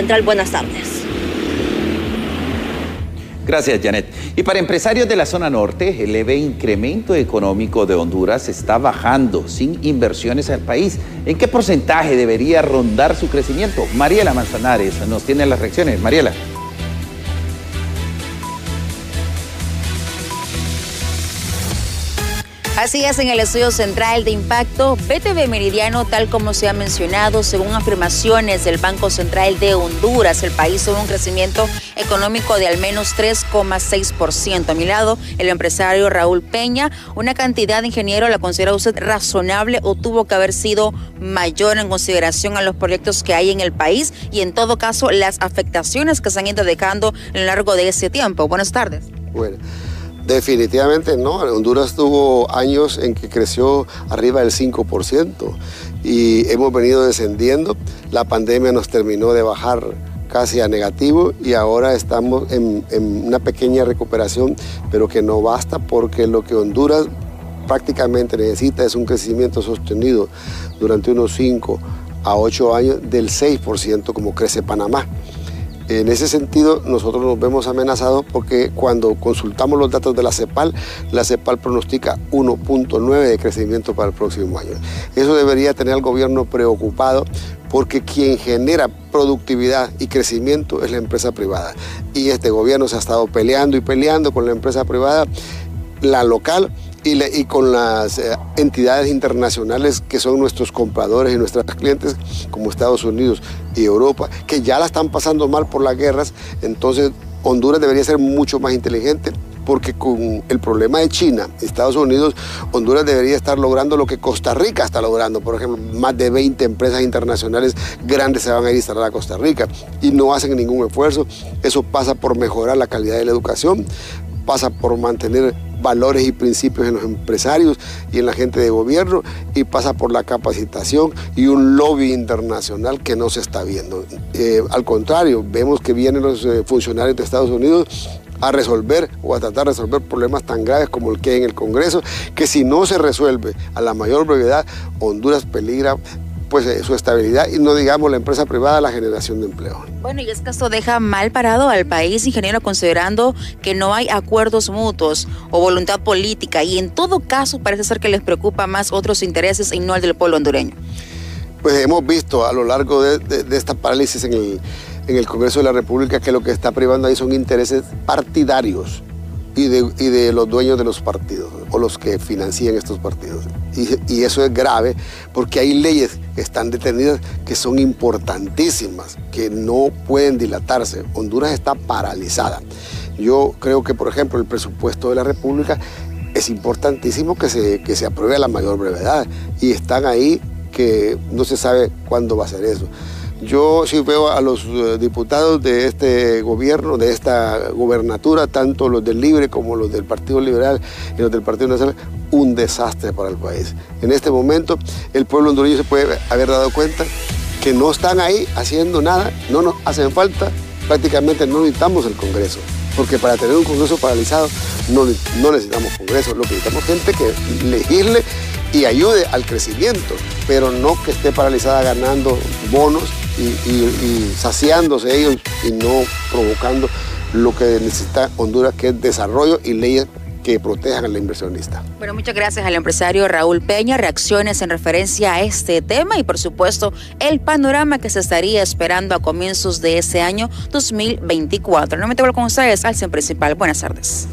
Central, buenas tardes. Gracias, Janet. Y para empresarios de la zona norte, el leve incremento económico de Honduras está bajando sin inversiones al país. ¿En qué porcentaje debería rondar su crecimiento? Mariela Manzanares nos tiene las reacciones. Mariela. Así es, en el estudio central de impacto, BTV Meridiano, tal como se ha mencionado, según afirmaciones del Banco Central de Honduras, el país tuvo un crecimiento económico de al menos 3,6%. A mi lado, el empresario Raúl Peña, una cantidad de ingeniero, ¿la considera usted razonable o tuvo que haber sido mayor en consideración a los proyectos que hay en el país y en todo caso las afectaciones que se han ido dejando a lo largo de ese tiempo? Buenas tardes. Bueno. Definitivamente no. Honduras tuvo años en que creció arriba del 5% y hemos venido descendiendo. La pandemia nos terminó de bajar casi a negativo y ahora estamos en, una pequeña recuperación, pero que no basta porque lo que Honduras prácticamente necesita es un crecimiento sostenido durante unos 5 a 8 años del 6% como crece Panamá. En ese sentido, nosotros nos vemos amenazados porque cuando consultamos los datos de la CEPAL, la CEPAL pronostica 1.9 de crecimiento para el próximo año. Eso debería tener al gobierno preocupado porque quien genera productividad y crecimiento es la empresa privada. Y este gobierno se ha estado peleando y peleando con la empresa privada, la local y, con las eh, entidades internacionales que son nuestros compradores y nuestros clientes, como Estados Unidos y Europa, que ya la están pasando mal por las guerras, entonces Honduras debería ser mucho más inteligente porque con el problema de China, Estados Unidos, Honduras debería estar logrando lo que Costa Rica está logrando. Por ejemplo, más de 20 empresas internacionales grandes se van a instalar a Costa Rica y no hacen ningún esfuerzo. Eso pasa por mejorar la calidad de la educación, pasa por mantener valores y principios en los empresarios y en la gente de gobierno y pasa por la capacitación y un lobby internacional que no se está viendo. Eh, al contrario, vemos que vienen los eh, funcionarios de Estados Unidos a resolver o a tratar de resolver problemas tan graves como el que hay en el Congreso, que si no se resuelve a la mayor brevedad, Honduras peligra pues eh, su estabilidad y no digamos la empresa privada la generación de empleo. Bueno, y es que esto deja mal parado al país, ingeniero, considerando que no hay acuerdos mutuos o voluntad política y en todo caso parece ser que les preocupa más otros intereses y no el del pueblo hondureño. Pues hemos visto a lo largo de, esta parálisis en el, en el Congreso de la República que lo que está privando ahí son intereses partidarios y de, los dueños de los partidos o los que financian estos partidos. Y, eso es grave porque hay leyes están detenidas que son importantísimas, que no pueden dilatarse. Honduras está paralizada. Yo creo que, por ejemplo, el presupuesto de la República es importantísimo que se, que se apruebe a la mayor brevedad y están ahí que no se sabe cuándo va a ser eso. Yo sí veo a los eh, diputados de este gobierno, de esta gobernatura, tanto los del Libre como los del Partido Liberal y los del Partido Nacional, un desastre para el país. En este momento el pueblo hondureño se puede haber dado cuenta que no están ahí haciendo nada, no nos hacen falta, prácticamente no necesitamos el Congreso, porque para tener un Congreso paralizado no, no necesitamos Congreso, lo que necesitamos gente que legisle y ayude al crecimiento, pero no que esté paralizada ganando bonos y, saciándose ellos y no provocando lo que necesita Honduras, que es desarrollo y leyes que protejan al inversionista. Bueno, muchas gracias al empresario Raúl Peña. Reacciones en referencia a este tema y, por supuesto, el panorama que se estaría esperando a comienzos de ese año 2024. No me tengo con ustedes al principal. Buenas tardes.